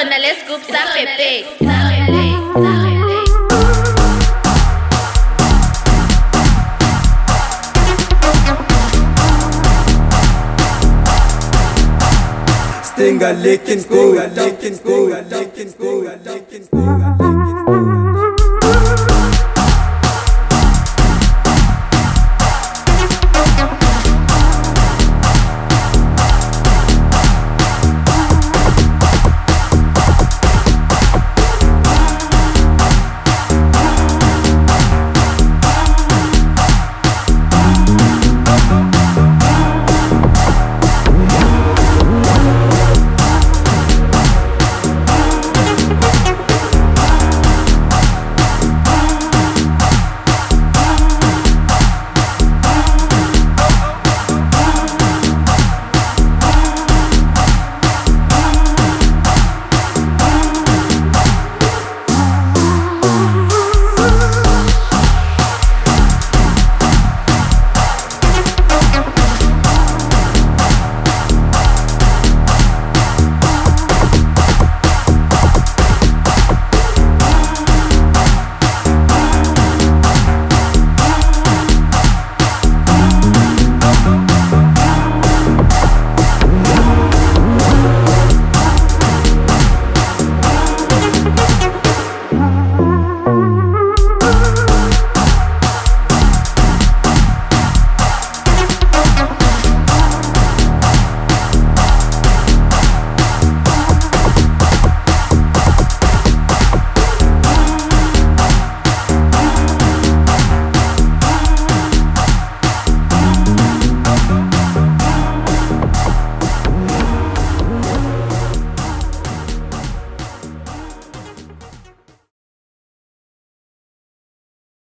Zona les scoop ça eh. pepe. pic. Stinga licking, stinga licking, stinga licking, stinga licking, stinga licking.